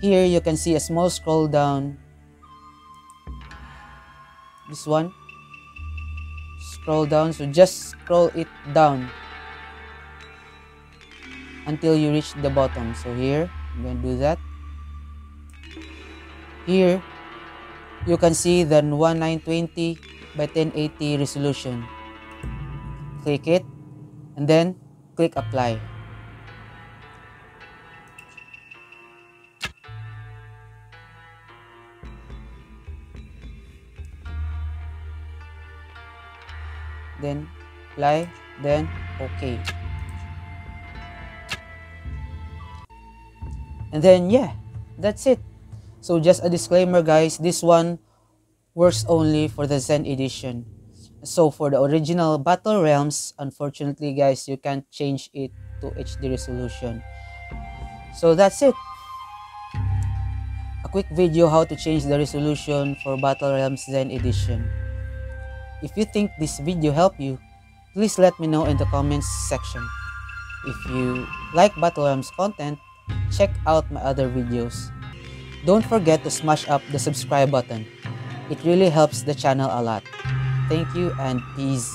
here you can see a small scroll down. This one. Scroll down. So just scroll it down until you reach the bottom. So here I'm going to do that. Here you can see the 1920 by 1080 resolution. Click it and then click apply then apply then okay. And then yeah that's it. So just a disclaimer guys this one works only for the zen edition. So for the original battle realms unfortunately guys you can't change it to hd resolution. So that's it. A quick video how to change the resolution for battle realms zen edition if you think this video helped you, please let me know in the comments section. If you like Battle content, check out my other videos. Don't forget to smash up the subscribe button. It really helps the channel a lot. Thank you and peace.